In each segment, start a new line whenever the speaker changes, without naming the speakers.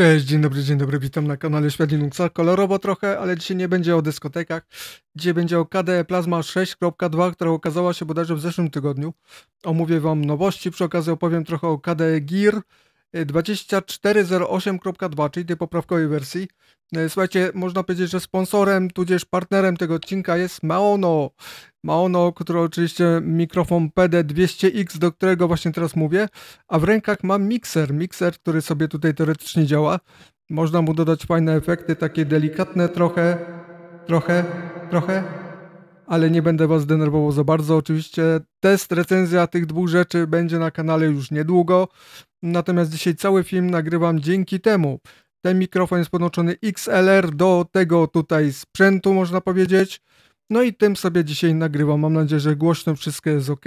Cześć, dzień dobry, dzień dobry, witam na kanale Świat Linuxa. Kolorowo trochę, ale dzisiaj nie będzie o dyskotekach. Dzisiaj będzie o KDE Plasma 6.2, która okazała się bodajże w zeszłym tygodniu. Omówię Wam nowości, przy okazji opowiem trochę o KDE Gear 2408.2, czyli tej poprawkowej wersji. E, słuchajcie, można powiedzieć, że sponsorem, tudzież partnerem tego odcinka jest Maono. Maono, który oczywiście mikrofon PD200X, do którego właśnie teraz mówię, a w rękach mam mikser, mikser, który sobie tutaj teoretycznie działa. Można mu dodać fajne efekty, takie delikatne trochę, trochę, trochę, ale nie będę Was denerwował za bardzo. Oczywiście test, recenzja tych dwóch rzeczy będzie na kanale już niedługo, natomiast dzisiaj cały film nagrywam dzięki temu. Ten mikrofon jest podłączony XLR do tego tutaj sprzętu, można powiedzieć. No i tym sobie dzisiaj nagrywam. Mam nadzieję, że głośno wszystko jest ok.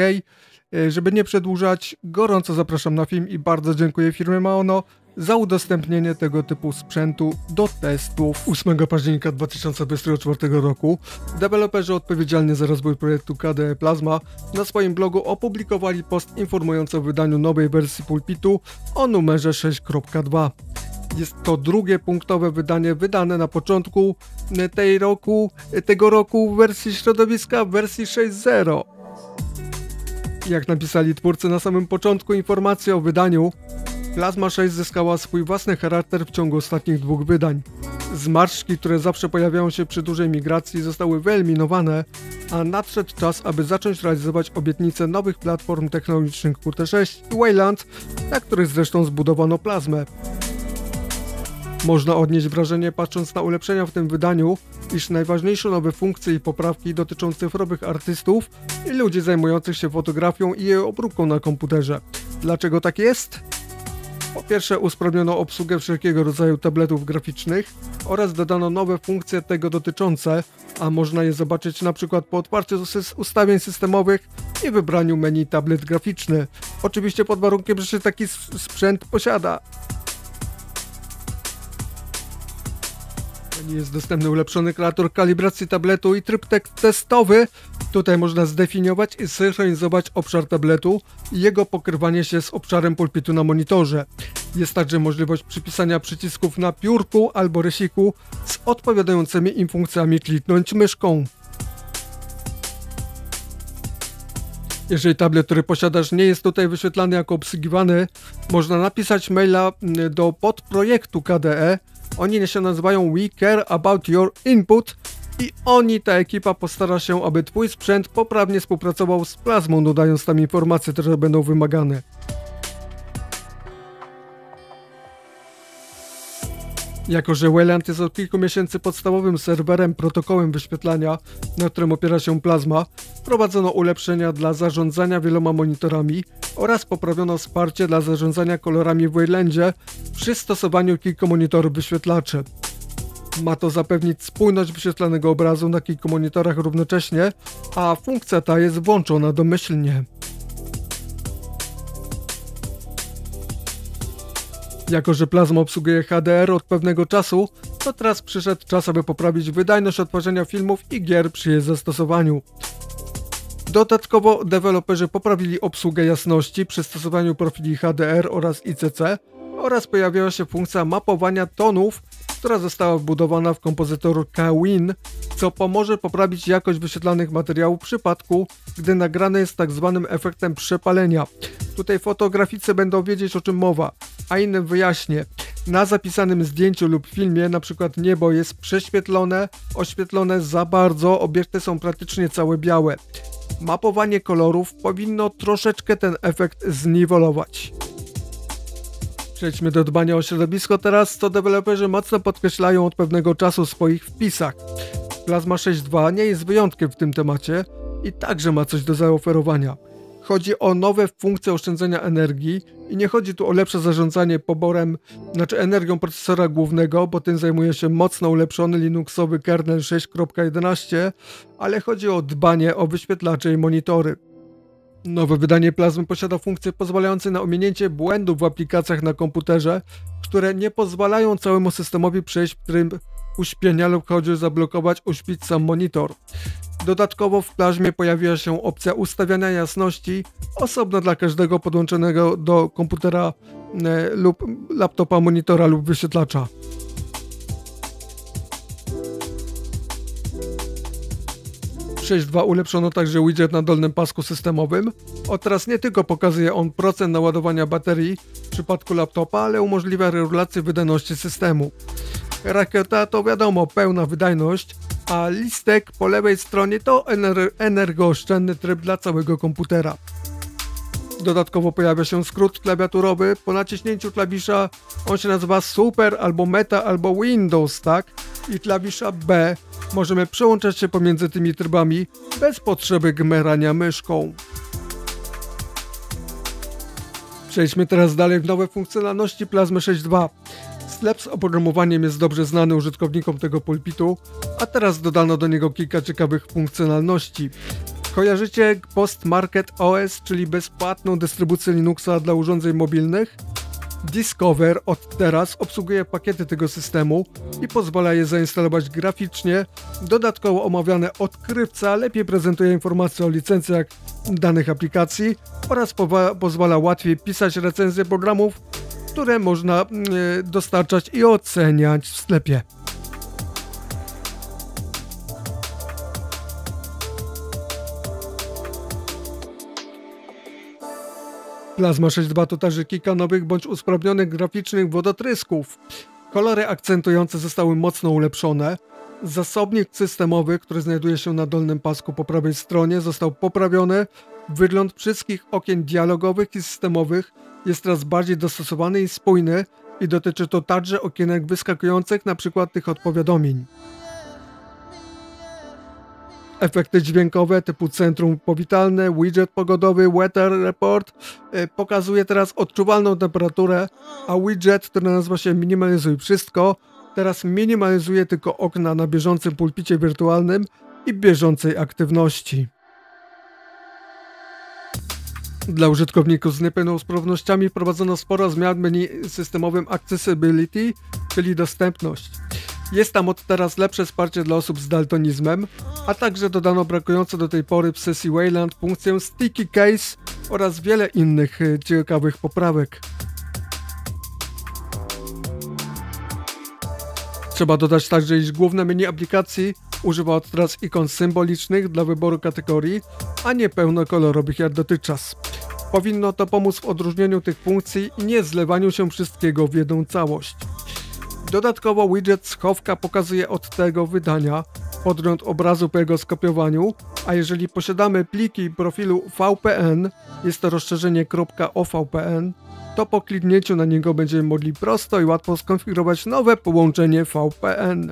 Żeby nie przedłużać, gorąco zapraszam na film i bardzo dziękuję firmie Maono za udostępnienie tego typu sprzętu do testów 8 października 2024 roku. Deweloperzy odpowiedzialni za rozwój projektu KDE Plasma na swoim blogu opublikowali post informujący o wydaniu nowej wersji pulpitu o numerze 6.2. Jest to drugie punktowe wydanie wydane na początku tej roku, tego roku w wersji środowiska w wersji 6.0. Jak napisali twórcy na samym początku informacji o wydaniu, Plasma 6 zyskała swój własny charakter w ciągu ostatnich dwóch wydań. Zmarszczki, które zawsze pojawiają się przy dużej migracji, zostały wyeliminowane, a nadszedł czas, aby zacząć realizować obietnice nowych platform technologicznych Qt6 i Wayland, na których zresztą zbudowano plazmę. Można odnieść wrażenie, patrząc na ulepszenia w tym wydaniu, iż najważniejsze nowe funkcje i poprawki dotyczą cyfrowych artystów i ludzi zajmujących się fotografią i jej obróbką na komputerze. Dlaczego tak jest? Po pierwsze usprawniono obsługę wszelkiego rodzaju tabletów graficznych oraz dodano nowe funkcje tego dotyczące, a można je zobaczyć na przykład po otwarciu ustawień systemowych i wybraniu menu tablet graficzny. Oczywiście pod warunkiem, że się taki sprzęt posiada. Jest dostępny ulepszony kreator kalibracji tabletu i tryb testowy. Tutaj można zdefiniować i synchronizować obszar tabletu i jego pokrywanie się z obszarem pulpitu na monitorze. Jest także możliwość przypisania przycisków na piórku albo rysiku z odpowiadającymi im funkcjami kliknąć myszką. Jeżeli tablet, który posiadasz nie jest tutaj wyświetlany jako obsługiwany, można napisać maila do podprojektu KDE oni się nazywają We Care About Your Input i oni, ta ekipa postara się, aby Twój sprzęt poprawnie współpracował z plazmą, dodając tam informacje, które będą wymagane. Jako, że Wayland jest od kilku miesięcy podstawowym serwerem protokołem wyświetlania, na którym opiera się Plasma, wprowadzono ulepszenia dla zarządzania wieloma monitorami oraz poprawiono wsparcie dla zarządzania kolorami w Waylandzie przy stosowaniu kilku monitorów wyświetlaczy. Ma to zapewnić spójność wyświetlanego obrazu na kilku monitorach równocześnie, a funkcja ta jest włączona domyślnie. Jako, że Plasma obsługuje HDR od pewnego czasu, to teraz przyszedł czas, aby poprawić wydajność odtwarzania filmów i gier przy jej zastosowaniu. Dodatkowo deweloperzy poprawili obsługę jasności przy stosowaniu profili HDR oraz ICC oraz pojawiła się funkcja mapowania tonów, która została wbudowana w kompozytor KWin, co pomoże poprawić jakość wyświetlanych materiałów w przypadku, gdy nagrane jest tak zwanym efektem przepalenia. Tutaj fotograficy będą wiedzieć o czym mowa, a innym wyjaśnię. Na zapisanym zdjęciu lub filmie przykład niebo jest prześwietlone, oświetlone za bardzo, obiekty są praktycznie całe białe. Mapowanie kolorów powinno troszeczkę ten efekt zniwelować. Przejdźmy do dbania o środowisko teraz, co deweloperzy mocno podkreślają od pewnego czasu w swoich wpisach. Plasma 6.2 nie jest wyjątkiem w tym temacie i także ma coś do zaoferowania. Chodzi o nowe funkcje oszczędzania energii i nie chodzi tu o lepsze zarządzanie poborem, znaczy energią procesora głównego, bo ten zajmuje się mocno ulepszony Linuxowy kernel 6.11, ale chodzi o dbanie o wyświetlacze i monitory. Nowe wydanie Plazmy posiada funkcje pozwalające na ominięcie błędów w aplikacjach na komputerze, które nie pozwalają całemu systemowi przejść w tryb uśpienia lub chodzi zablokować, uśpić sam monitor. Dodatkowo w plazmie pojawiła się opcja ustawiania jasności osobno dla każdego podłączonego do komputera e, lub laptopa, monitora lub wyświetlacza. 6.2 ulepszono także widget na dolnym pasku systemowym. Od teraz nie tylko pokazuje on procent naładowania baterii w przypadku laptopa, ale umożliwia regulację wydajności systemu. Rakieta to wiadomo pełna wydajność, a listek po lewej stronie to ener energooszczędny tryb dla całego komputera. Dodatkowo pojawia się skrót klawiaturowy. Po naciśnięciu klawisza on się nazywa Super albo Meta albo Windows, tak? I klawisza B możemy przełączać się pomiędzy tymi trybami bez potrzeby gmerania myszką. Przejdźmy teraz dalej w nowe funkcjonalności Plazmy 6.2. Sklep z oprogramowaniem jest dobrze znany użytkownikom tego pulpitu, a teraz dodano do niego kilka ciekawych funkcjonalności. Kojarzycie Post Market OS, czyli bezpłatną dystrybucję Linuxa dla urządzeń mobilnych? Discover od teraz obsługuje pakiety tego systemu i pozwala je zainstalować graficznie. Dodatkowo omawiane odkrywca lepiej prezentuje informacje o licencjach danych aplikacji oraz pozwala łatwiej pisać recenzje programów, które można y, dostarczać i oceniać w sklepie. Plasma 6.2 to także kilka nowych bądź usprawnionych graficznych wodotrysków. Kolory akcentujące zostały mocno ulepszone. Zasobnik systemowy, który znajduje się na dolnym pasku po prawej stronie, został poprawiony. Wygląd wszystkich okien dialogowych i systemowych jest teraz bardziej dostosowany i spójny i dotyczy to także okienek wyskakujących, np. tych od powiadomień. Efekty dźwiękowe typu centrum powitalne, widget pogodowy, weather report e, pokazuje teraz odczuwalną temperaturę, a widget, który nazywa się minimalizuj wszystko, teraz minimalizuje tylko okna na bieżącym pulpicie wirtualnym i bieżącej aktywności. Dla użytkowników z niepełnosprawnościami wprowadzono sporo zmian w menu systemowym Accessibility, czyli dostępność. Jest tam od teraz lepsze wsparcie dla osób z daltonizmem, a także dodano brakujące do tej pory w sesji Wayland funkcję Sticky Case oraz wiele innych e, ciekawych poprawek. Trzeba dodać także, iż główne menu aplikacji używa od teraz ikon symbolicznych dla wyboru kategorii, a nie pełnokolorowych jak dotychczas. Powinno to pomóc w odróżnieniu tych funkcji i nie zlewaniu się wszystkiego w jedną całość. Dodatkowo widget schowka pokazuje od tego wydania podgląd obrazu po jego skopiowaniu, a jeżeli posiadamy pliki profilu VPN, jest to rozszerzenie .ovpn, to po kliknięciu na niego będziemy mogli prosto i łatwo skonfigurować nowe połączenie VPN.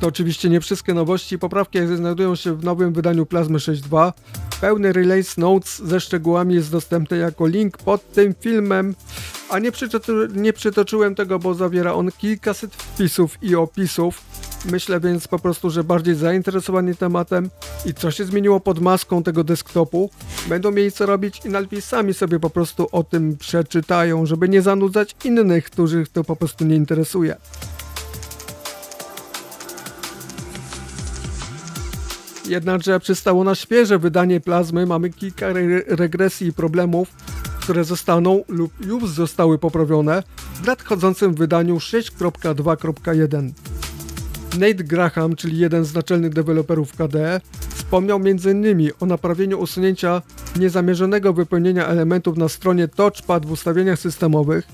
To oczywiście nie wszystkie nowości i poprawki znajdują się w nowym wydaniu Plasmy 6.2. Pełny release notes ze szczegółami jest dostępny jako link pod tym filmem, a nie, przytoczy, nie przytoczyłem tego, bo zawiera on kilkaset wpisów i opisów. Myślę więc po prostu, że bardziej zainteresowani tematem i co się zmieniło pod maską tego desktopu, będą mieli co robić i najlepiej sami sobie po prostu o tym przeczytają, żeby nie zanudzać innych, których to po prostu nie interesuje. Jednakże przystało na świeże wydanie plazmy mamy kilka re regresji i problemów, które zostaną lub już zostały poprawione w nadchodzącym wydaniu 6.2.1. Nate Graham, czyli jeden z naczelnych deweloperów KDE, wspomniał m.in. o naprawieniu usunięcia niezamierzonego wypełnienia elementów na stronie touchpad w ustawieniach systemowych,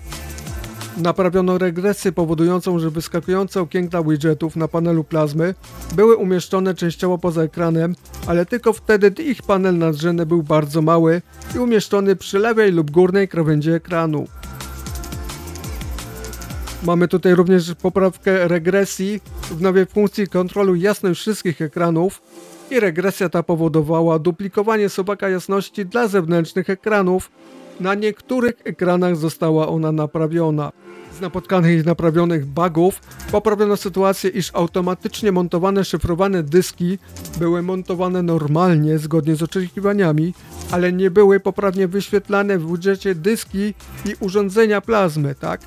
Naprawiono regresję powodującą, że wyskakujące okienka widgetów na panelu plazmy były umieszczone częściowo poza ekranem, ale tylko wtedy, ich panel nadrzędny był bardzo mały i umieszczony przy lewej lub górnej krawędzi ekranu. Mamy tutaj również poprawkę regresji w nowej funkcji kontrolu jasność wszystkich ekranów i regresja ta powodowała duplikowanie sobaka jasności dla zewnętrznych ekranów. Na niektórych ekranach została ona naprawiona z napotkanych i naprawionych bugów poprawiono sytuację, iż automatycznie montowane szyfrowane dyski były montowane normalnie, zgodnie z oczekiwaniami, ale nie były poprawnie wyświetlane w budżecie dyski i urządzenia plazmy, tak?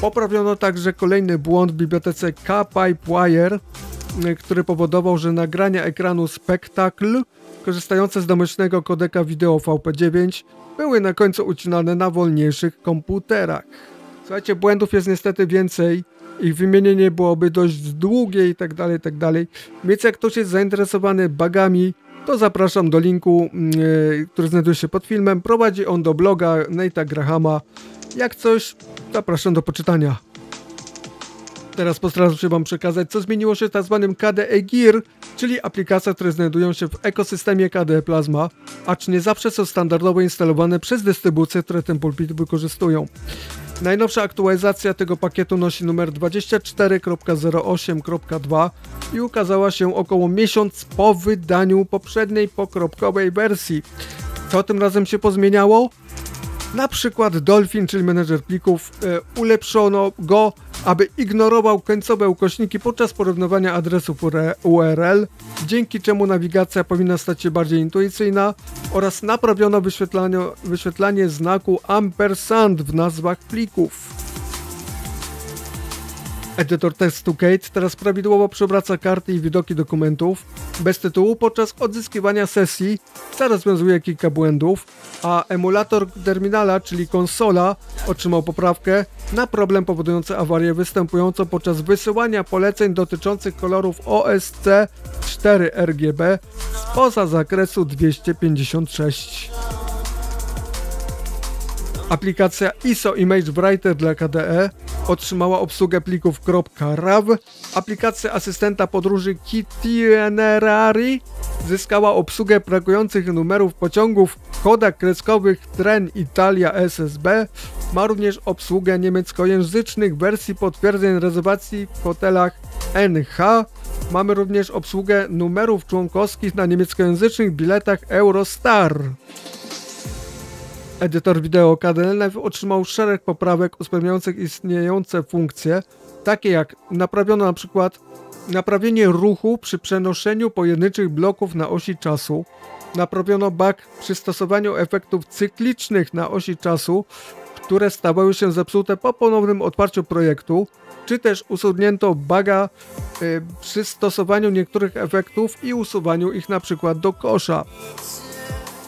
Poprawiono także kolejny błąd w bibliotece K-Pipewire, który powodował, że nagrania ekranu spektakl korzystające z domyślnego kodeka wideo VP9 były na końcu ucinane na wolniejszych komputerach. Słuchajcie, błędów jest niestety więcej, ich wymienienie byłoby dość długie i tak dalej, tak dalej. Więc jak ktoś jest zainteresowany bugami, to zapraszam do linku, yy, który znajduje się pod filmem. Prowadzi on do bloga Nate'a Grahama. Jak coś, zapraszam do poczytania. Teraz postaram się Wam przekazać, co zmieniło się w tak zwanym KDE Gear, czyli aplikacjach, które znajdują się w ekosystemie KDE Plasma, acz nie zawsze są standardowo instalowane przez dystrybucje, które ten pulpit wykorzystują. Najnowsza aktualizacja tego pakietu nosi numer 24.08.2 i ukazała się około miesiąc po wydaniu poprzedniej pokropkowej wersji. Co tym razem się pozmieniało? Na przykład Dolphin, czyli menedżer plików, e, ulepszono go, aby ignorował końcowe ukośniki podczas porównywania adresów URL, dzięki czemu nawigacja powinna stać się bardziej intuicyjna oraz naprawiono wyświetlanie, wyświetlanie znaku ampersand w nazwach plików. Edytor tekstu Kate teraz prawidłowo przeobraca karty i widoki dokumentów bez tytułu podczas odzyskiwania sesji, co rozwiązuje kilka błędów, a emulator terminala, czyli konsola, otrzymał poprawkę na problem powodujący awarię występującą podczas wysyłania poleceń dotyczących kolorów OSC 4 RGB spoza zakresu 256. Aplikacja ISO Image Writer dla KDE otrzymała obsługę plików .raw. Aplikacja asystenta podróży Kitienerary zyskała obsługę brakujących numerów pociągów kodach kreskowych Tren Italia SSB. Ma również obsługę niemieckojęzycznych wersji potwierdzeń rezerwacji w hotelach NH. Mamy również obsługę numerów członkowskich na niemieckojęzycznych biletach Eurostar. Edytor wideo KDE otrzymał szereg poprawek usprawniających istniejące funkcje, takie jak naprawiono na przykład naprawienie ruchu przy przenoszeniu pojedynczych bloków na osi czasu, naprawiono bug przy stosowaniu efektów cyklicznych na osi czasu, które stawały się zepsute po ponownym otwarciu projektu, czy też usunięto buga y, przy stosowaniu niektórych efektów i usuwaniu ich na przykład do kosza.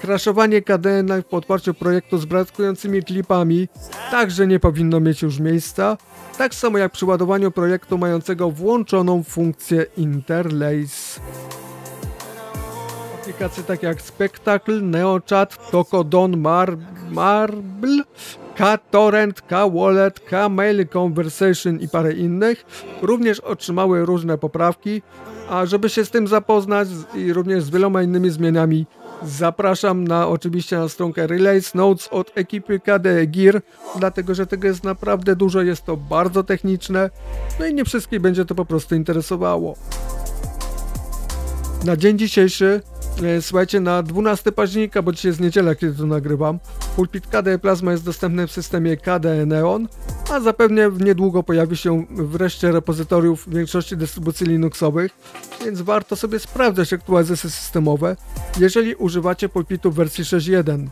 Crashowanie KDN po otwarciu projektu z brakującymi klipami także nie powinno mieć już miejsca, tak samo jak przy ładowaniu projektu mającego włączoną funkcję Interlace. Aplikacje takie jak Spectacle, NeoChat, Tocodon, Mar Marble, K-Torrent, K-Wallet, K-Mail Conversation i parę innych również otrzymały różne poprawki, a żeby się z tym zapoznać i również z wieloma innymi zmianami Zapraszam na oczywiście na stronkę Release Notes od ekipy KDE Gear, dlatego że tego jest naprawdę dużo, jest to bardzo techniczne, no i nie wszystkich będzie to po prostu interesowało. Na dzień dzisiejszy E, słuchajcie, na 12 października, bo dzisiaj jest niedziela, kiedy to nagrywam, pulpit KDE Plasma jest dostępny w systemie KDE Neon, a zapewne niedługo pojawi się wreszcie repozytoriów większości dystrybucji Linuxowych, więc warto sobie sprawdzać aktualizacje systemowe, jeżeli używacie pulpitu wersji 6.1.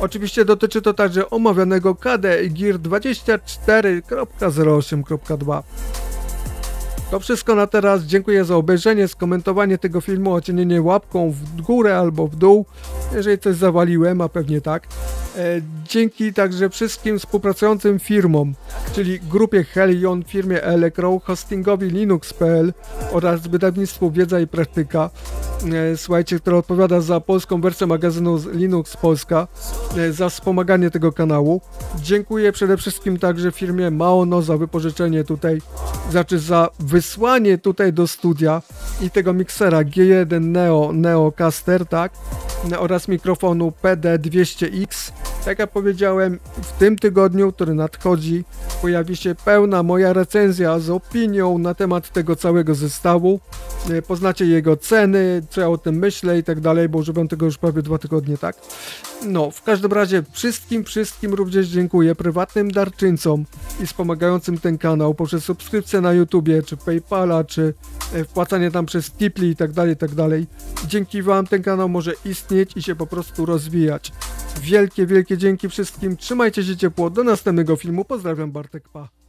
Oczywiście dotyczy to także omawianego KDE Gear 24.08.2. To wszystko na teraz. Dziękuję za obejrzenie, skomentowanie tego filmu, ocenienie łapką w górę albo w dół, jeżeli coś zawaliłem, a pewnie tak. E, dzięki także wszystkim współpracującym firmom, czyli grupie Helion, firmie Elecrow, hostingowi Linux.pl oraz wydawnictwu Wiedza i Praktyka, e, słuchajcie, które odpowiada za polską wersję magazynu Linux Polska, e, za wspomaganie tego kanału. Dziękuję przede wszystkim także firmie Maono za wypożyczenie tutaj, znaczy za wysłanie tutaj do studia i tego miksera G1 Neo Neo Caster, tak? Oraz mikrofonu PD200X. Tak jak powiedziałem, w tym tygodniu, który nadchodzi, pojawi się pełna moja recenzja z opinią na temat tego całego zestawu. E, poznacie jego ceny, co ja o tym myślę i tak dalej, bo używam tego już prawie dwa tygodnie, tak? No, w każdym razie wszystkim, wszystkim również dziękuję prywatnym darczyńcom i wspomagającym ten kanał poprzez subskrypcję na YouTubie, czy Paypala, czy e, wpłacanie tam przez Tipli i tak dalej, i tak dalej. Dzięki Wam ten kanał może istnieć i się po prostu rozwijać. Wielkie, wielkie dzięki wszystkim. Trzymajcie się ciepło. Do następnego filmu. Pozdrawiam, Bartek Pa.